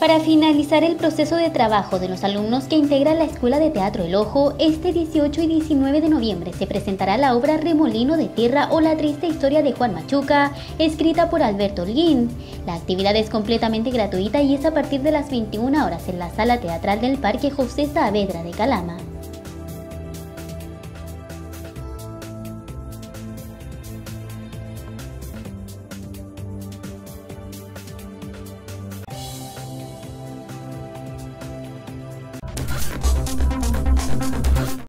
Para finalizar el proceso de trabajo de los alumnos que integran la Escuela de Teatro El Ojo, este 18 y 19 de noviembre se presentará la obra Remolino de Tierra o la triste historia de Juan Machuca, escrita por Alberto Holguín. La actividad es completamente gratuita y es a partir de las 21 horas en la sala teatral del Parque José Saavedra de Calama.